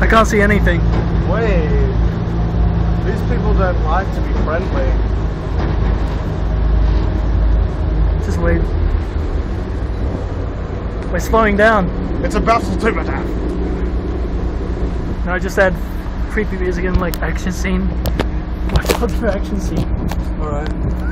I can't see anything. Wait. These people don't like to be friendly. Just wait. We're slowing down. It's a battle to madame. No, I just add creepy music and like action scene. Watch out for action scene. Alright.